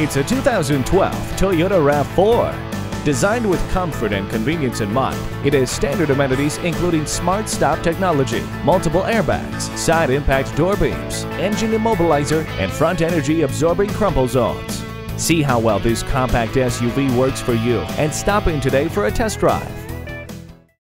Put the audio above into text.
It's a 2012 Toyota RAV4. Designed with comfort and convenience in mind, it has standard amenities including smart stop technology, multiple airbags, side impact door beams, engine immobilizer, and front energy absorbing crumple zones. See how well this compact SUV works for you and stop in today for a test drive.